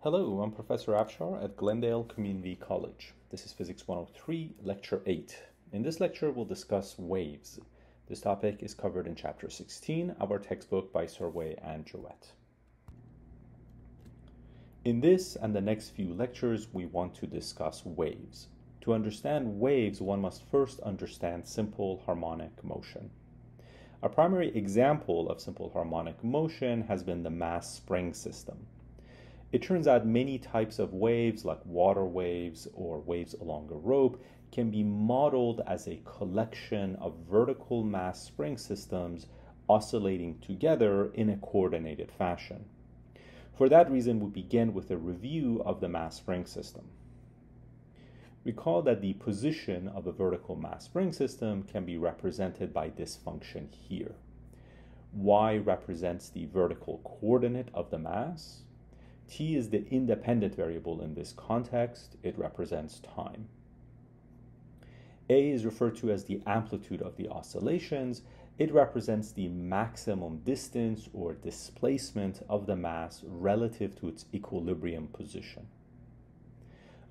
Hello, I'm Professor Afshar at Glendale Community College. This is Physics 103, Lecture 8. In this lecture, we'll discuss waves. This topic is covered in Chapter 16 of our textbook by Serway and Jewett. In this and the next few lectures, we want to discuss waves. To understand waves, one must first understand simple harmonic motion. A primary example of simple harmonic motion has been the mass spring system. It turns out many types of waves, like water waves or waves along a rope, can be modeled as a collection of vertical mass spring systems oscillating together in a coordinated fashion. For that reason, we begin with a review of the mass spring system. Recall that the position of a vertical mass spring system can be represented by this function here. y represents the vertical coordinate of the mass, t is the independent variable in this context. It represents time. A is referred to as the amplitude of the oscillations. It represents the maximum distance or displacement of the mass relative to its equilibrium position.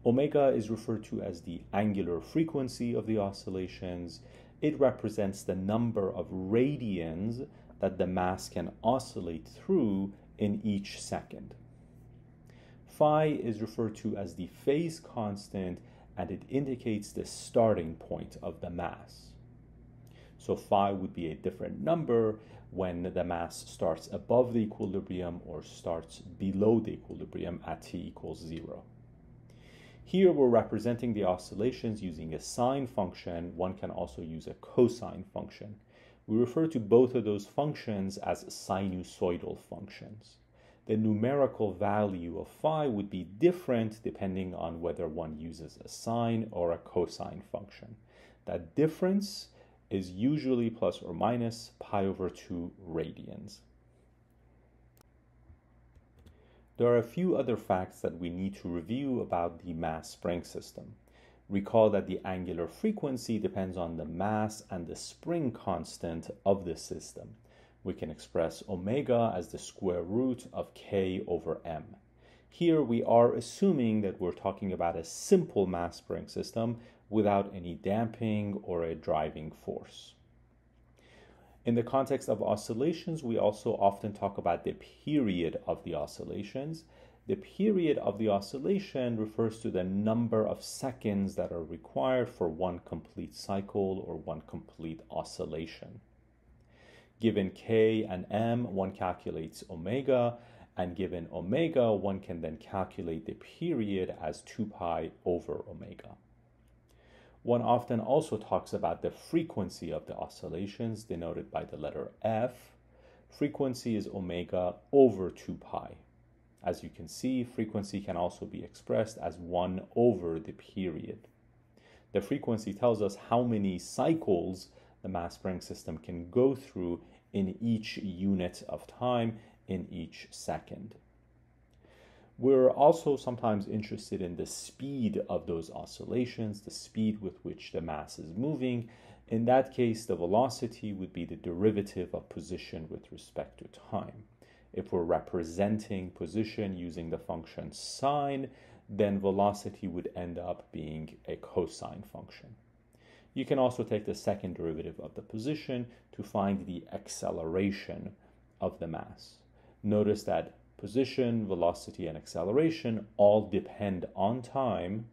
Omega is referred to as the angular frequency of the oscillations. It represents the number of radians that the mass can oscillate through in each second. Phi is referred to as the phase constant and it indicates the starting point of the mass. So phi would be a different number when the mass starts above the equilibrium or starts below the equilibrium at t equals zero. Here we're representing the oscillations using a sine function. One can also use a cosine function. We refer to both of those functions as sinusoidal functions the numerical value of phi would be different depending on whether one uses a sine or a cosine function. That difference is usually plus or minus pi over 2 radians. There are a few other facts that we need to review about the mass spring system. Recall that the angular frequency depends on the mass and the spring constant of the system we can express omega as the square root of k over m. Here we are assuming that we're talking about a simple mass spring system without any damping or a driving force. In the context of oscillations, we also often talk about the period of the oscillations. The period of the oscillation refers to the number of seconds that are required for one complete cycle or one complete oscillation. Given k and m, one calculates omega, and given omega, one can then calculate the period as 2 pi over omega. One often also talks about the frequency of the oscillations, denoted by the letter f. Frequency is omega over 2 pi. As you can see, frequency can also be expressed as 1 over the period. The frequency tells us how many cycles the mass spring system can go through in each unit of time in each second. We're also sometimes interested in the speed of those oscillations, the speed with which the mass is moving. In that case, the velocity would be the derivative of position with respect to time. If we're representing position using the function sine, then velocity would end up being a cosine function. You can also take the second derivative of the position to find the acceleration of the mass. Notice that position, velocity, and acceleration all depend on time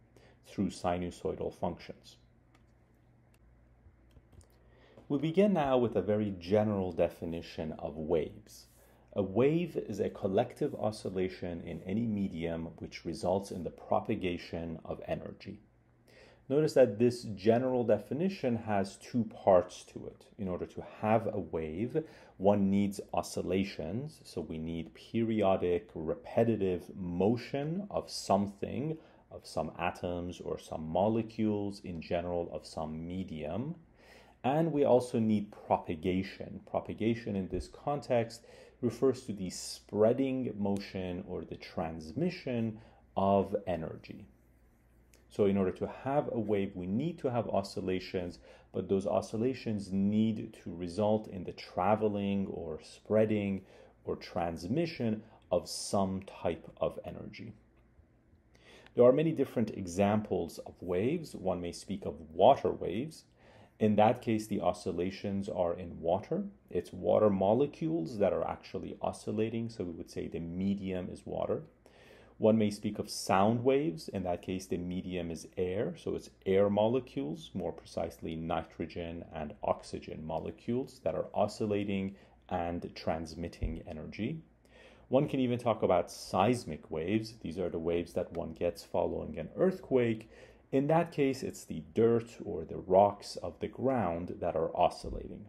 through sinusoidal functions. We begin now with a very general definition of waves. A wave is a collective oscillation in any medium which results in the propagation of energy. Notice that this general definition has two parts to it. In order to have a wave, one needs oscillations. So we need periodic, repetitive motion of something, of some atoms or some molecules, in general, of some medium. And we also need propagation. Propagation in this context refers to the spreading motion or the transmission of energy. So in order to have a wave, we need to have oscillations, but those oscillations need to result in the traveling or spreading or transmission of some type of energy. There are many different examples of waves. One may speak of water waves. In that case, the oscillations are in water. It's water molecules that are actually oscillating, so we would say the medium is water. One may speak of sound waves. In that case, the medium is air, so it's air molecules, more precisely nitrogen and oxygen molecules that are oscillating and transmitting energy. One can even talk about seismic waves. These are the waves that one gets following an earthquake. In that case, it's the dirt or the rocks of the ground that are oscillating.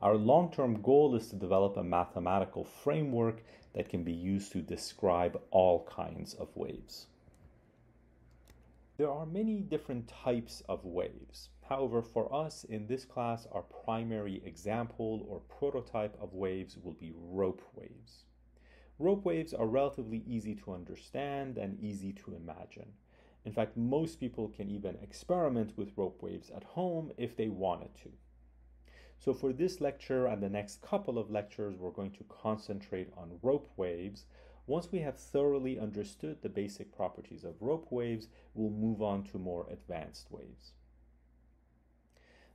Our long term goal is to develop a mathematical framework that can be used to describe all kinds of waves. There are many different types of waves. However, for us in this class, our primary example or prototype of waves will be rope waves. Rope waves are relatively easy to understand and easy to imagine. In fact, most people can even experiment with rope waves at home if they wanted to. So for this lecture and the next couple of lectures, we're going to concentrate on rope waves. Once we have thoroughly understood the basic properties of rope waves, we'll move on to more advanced waves.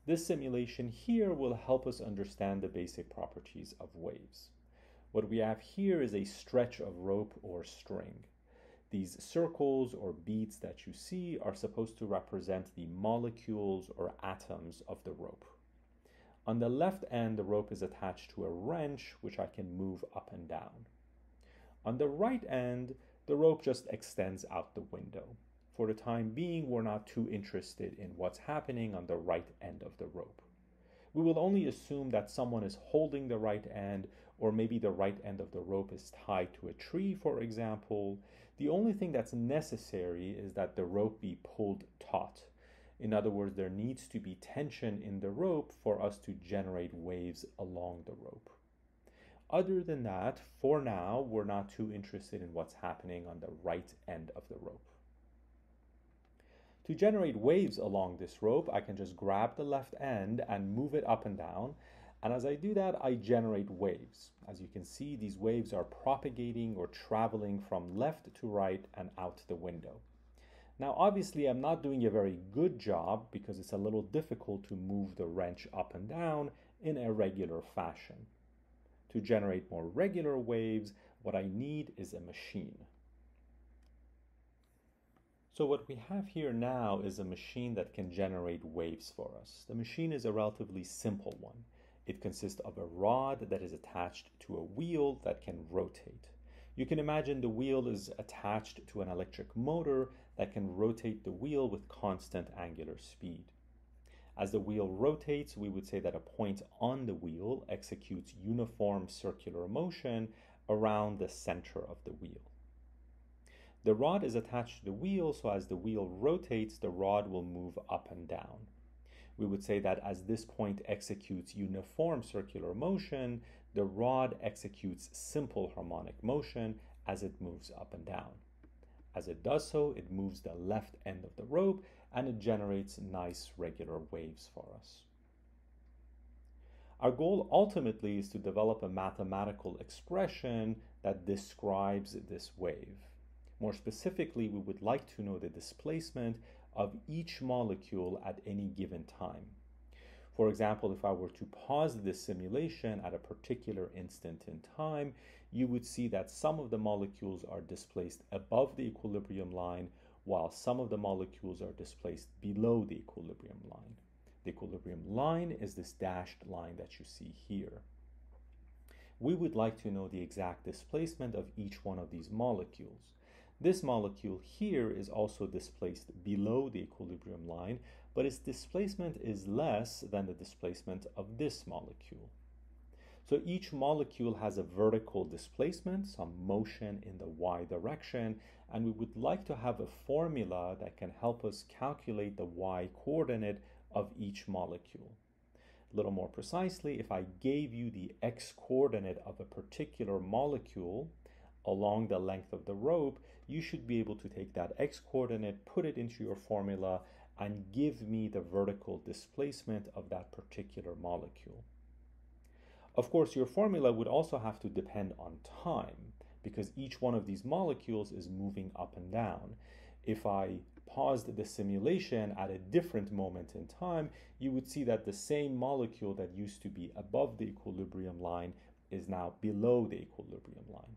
This simulation here will help us understand the basic properties of waves. What we have here is a stretch of rope or string. These circles or beads that you see are supposed to represent the molecules or atoms of the rope. On the left end, the rope is attached to a wrench, which I can move up and down. On the right end, the rope just extends out the window. For the time being, we're not too interested in what's happening on the right end of the rope. We will only assume that someone is holding the right end, or maybe the right end of the rope is tied to a tree, for example. The only thing that's necessary is that the rope be pulled taut. In other words, there needs to be tension in the rope for us to generate waves along the rope. Other than that, for now, we're not too interested in what's happening on the right end of the rope. To generate waves along this rope, I can just grab the left end and move it up and down. And as I do that, I generate waves. As you can see, these waves are propagating or traveling from left to right and out the window. Now, obviously, I'm not doing a very good job because it's a little difficult to move the wrench up and down in a regular fashion. To generate more regular waves, what I need is a machine. So what we have here now is a machine that can generate waves for us. The machine is a relatively simple one. It consists of a rod that is attached to a wheel that can rotate. You can imagine the wheel is attached to an electric motor that can rotate the wheel with constant angular speed. As the wheel rotates, we would say that a point on the wheel executes uniform circular motion around the center of the wheel. The rod is attached to the wheel, so as the wheel rotates, the rod will move up and down. We would say that as this point executes uniform circular motion, the rod executes simple harmonic motion as it moves up and down. As it does so, it moves the left end of the rope and it generates nice regular waves for us. Our goal ultimately is to develop a mathematical expression that describes this wave. More specifically, we would like to know the displacement of each molecule at any given time. For example, if I were to pause this simulation at a particular instant in time, you would see that some of the molecules are displaced above the equilibrium line, while some of the molecules are displaced below the equilibrium line. The equilibrium line is this dashed line that you see here. We would like to know the exact displacement of each one of these molecules. This molecule here is also displaced below the equilibrium line, but its displacement is less than the displacement of this molecule. So each molecule has a vertical displacement, some motion in the y direction, and we would like to have a formula that can help us calculate the y coordinate of each molecule. A little more precisely, if I gave you the x coordinate of a particular molecule, along the length of the rope, you should be able to take that x coordinate, put it into your formula, and give me the vertical displacement of that particular molecule. Of course, your formula would also have to depend on time, because each one of these molecules is moving up and down. If I paused the simulation at a different moment in time, you would see that the same molecule that used to be above the equilibrium line is now below the equilibrium line.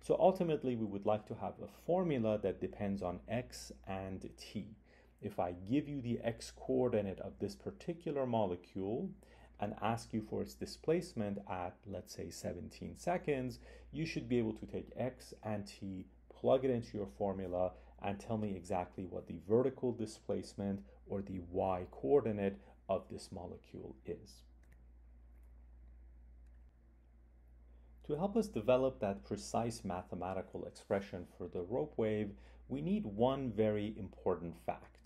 So ultimately, we would like to have a formula that depends on x and t. If I give you the x coordinate of this particular molecule and ask you for its displacement at, let's say, 17 seconds, you should be able to take x and t, plug it into your formula, and tell me exactly what the vertical displacement or the y coordinate of this molecule is. To help us develop that precise mathematical expression for the rope wave, we need one very important fact.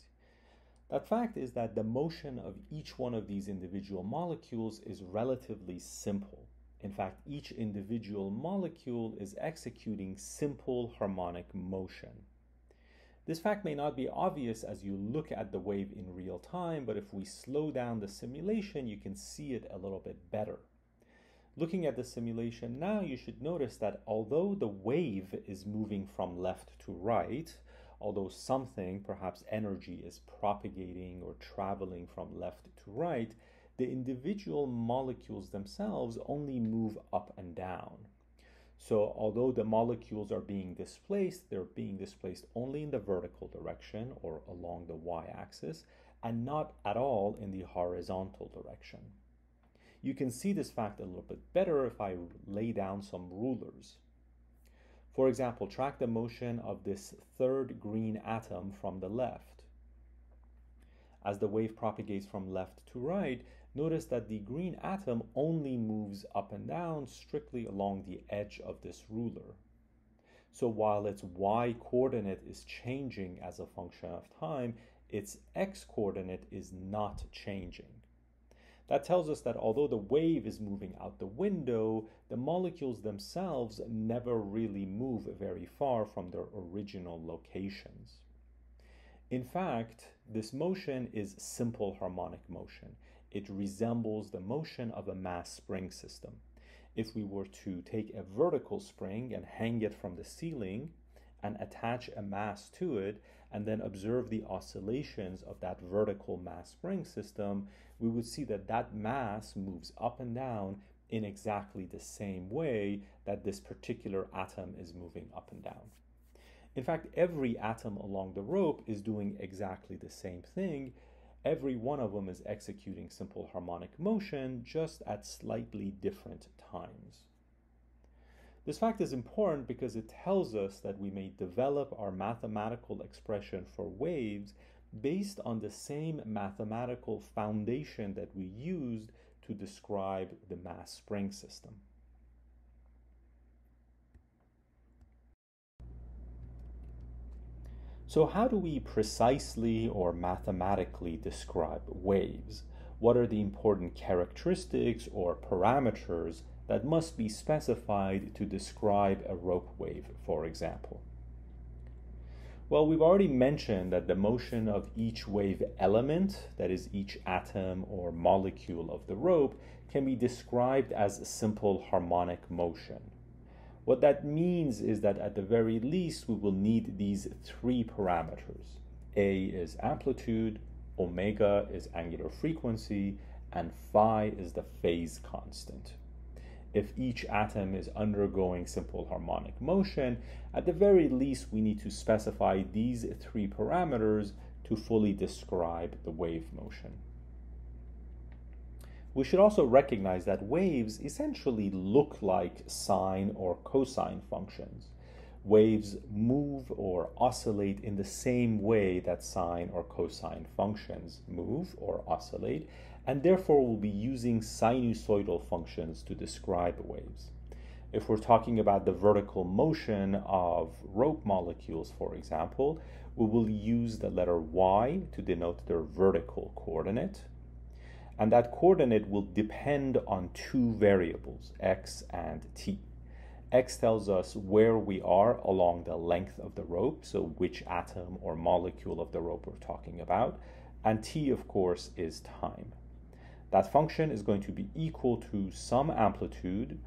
That fact is that the motion of each one of these individual molecules is relatively simple. In fact, each individual molecule is executing simple harmonic motion. This fact may not be obvious as you look at the wave in real time, but if we slow down the simulation, you can see it a little bit better. Looking at the simulation now, you should notice that although the wave is moving from left to right, although something, perhaps energy, is propagating or traveling from left to right, the individual molecules themselves only move up and down. So although the molecules are being displaced, they're being displaced only in the vertical direction or along the y-axis and not at all in the horizontal direction. You can see this fact a little bit better if I lay down some rulers. For example, track the motion of this third green atom from the left. As the wave propagates from left to right, notice that the green atom only moves up and down strictly along the edge of this ruler. So while its y coordinate is changing as a function of time, its x coordinate is not changing. That tells us that although the wave is moving out the window, the molecules themselves never really move very far from their original locations. In fact, this motion is simple harmonic motion it resembles the motion of a mass spring system. If we were to take a vertical spring and hang it from the ceiling and attach a mass to it and then observe the oscillations of that vertical mass spring system, we would see that that mass moves up and down in exactly the same way that this particular atom is moving up and down. In fact, every atom along the rope is doing exactly the same thing every one of them is executing simple harmonic motion just at slightly different times. This fact is important because it tells us that we may develop our mathematical expression for waves based on the same mathematical foundation that we used to describe the mass spring system. So how do we precisely or mathematically describe waves? What are the important characteristics or parameters that must be specified to describe a rope wave, for example? Well, we've already mentioned that the motion of each wave element, that is each atom or molecule of the rope, can be described as a simple harmonic motion. What that means is that at the very least, we will need these three parameters. A is amplitude, omega is angular frequency, and phi is the phase constant. If each atom is undergoing simple harmonic motion, at the very least we need to specify these three parameters to fully describe the wave motion. We should also recognize that waves essentially look like sine or cosine functions. Waves move or oscillate in the same way that sine or cosine functions move or oscillate, and therefore we'll be using sinusoidal functions to describe waves. If we're talking about the vertical motion of rope molecules, for example, we will use the letter y to denote their vertical coordinate, and that coordinate will depend on two variables, x and t. x tells us where we are along the length of the rope, so which atom or molecule of the rope we're talking about, and t, of course, is time. That function is going to be equal to some amplitude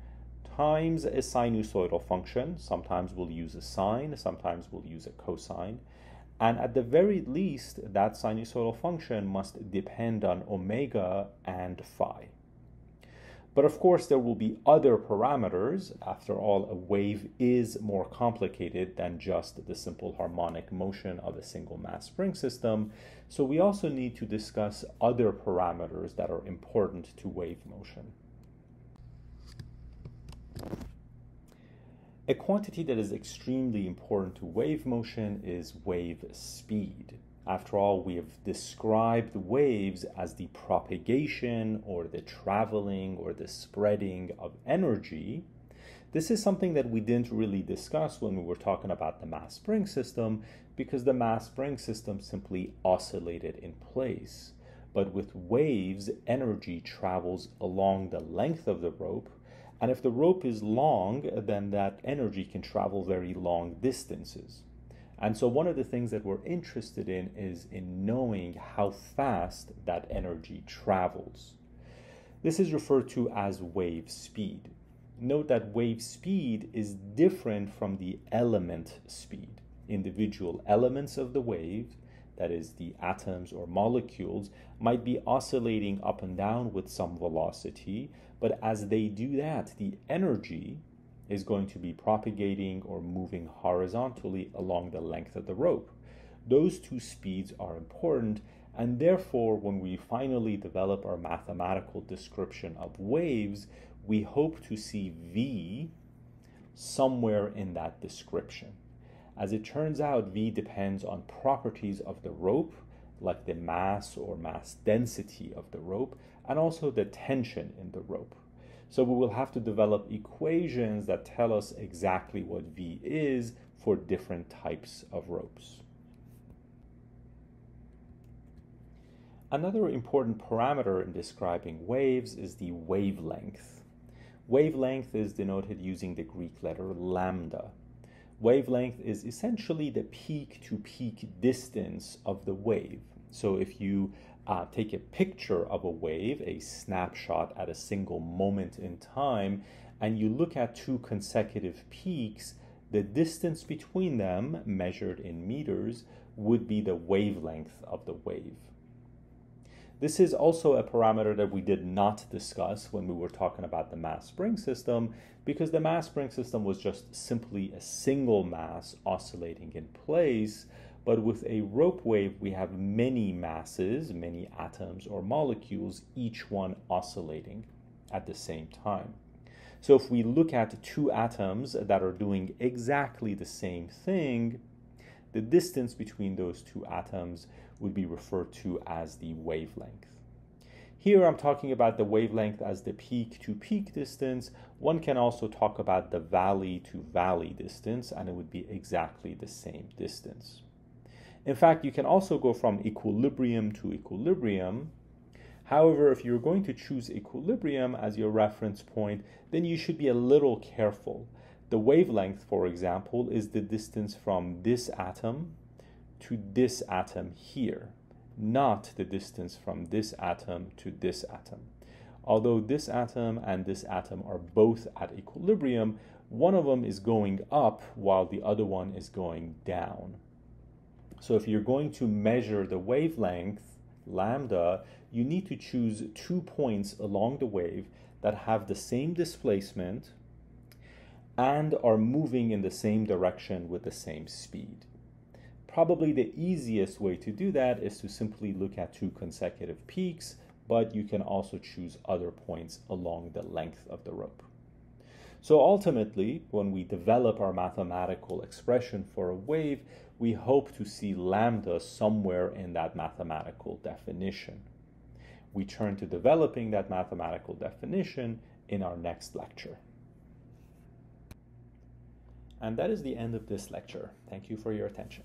times a sinusoidal function. Sometimes we'll use a sine, sometimes we'll use a cosine. And at the very least, that sinusoidal function must depend on omega and phi. But of course, there will be other parameters. After all, a wave is more complicated than just the simple harmonic motion of a single mass spring system. So we also need to discuss other parameters that are important to wave motion. A quantity that is extremely important to wave motion is wave speed. After all, we have described waves as the propagation or the traveling or the spreading of energy. This is something that we didn't really discuss when we were talking about the mass spring system because the mass spring system simply oscillated in place. But with waves, energy travels along the length of the rope and if the rope is long, then that energy can travel very long distances. And so one of the things that we're interested in is in knowing how fast that energy travels. This is referred to as wave speed. Note that wave speed is different from the element speed. Individual elements of the wave, that is the atoms or molecules, might be oscillating up and down with some velocity, but as they do that, the energy is going to be propagating or moving horizontally along the length of the rope. Those two speeds are important, and therefore, when we finally develop our mathematical description of waves, we hope to see V somewhere in that description. As it turns out, V depends on properties of the rope, like the mass or mass density of the rope, and also the tension in the rope. So we will have to develop equations that tell us exactly what V is for different types of ropes. Another important parameter in describing waves is the wavelength. Wavelength is denoted using the Greek letter lambda. Wavelength is essentially the peak to peak distance of the wave. So if you uh, take a picture of a wave, a snapshot at a single moment in time, and you look at two consecutive peaks, the distance between them, measured in meters, would be the wavelength of the wave. This is also a parameter that we did not discuss when we were talking about the mass spring system because the mass spring system was just simply a single mass oscillating in place. But with a rope wave, we have many masses, many atoms or molecules, each one oscillating at the same time. So if we look at two atoms that are doing exactly the same thing, the distance between those two atoms would be referred to as the wavelength. Here I'm talking about the wavelength as the peak to peak distance. One can also talk about the valley to valley distance, and it would be exactly the same distance. In fact, you can also go from equilibrium to equilibrium. However, if you're going to choose equilibrium as your reference point, then you should be a little careful the wavelength, for example, is the distance from this atom to this atom here, not the distance from this atom to this atom. Although this atom and this atom are both at equilibrium, one of them is going up while the other one is going down. So if you're going to measure the wavelength, lambda, you need to choose two points along the wave that have the same displacement, and are moving in the same direction with the same speed. Probably the easiest way to do that is to simply look at two consecutive peaks, but you can also choose other points along the length of the rope. So ultimately, when we develop our mathematical expression for a wave, we hope to see lambda somewhere in that mathematical definition. We turn to developing that mathematical definition in our next lecture. And that is the end of this lecture. Thank you for your attention.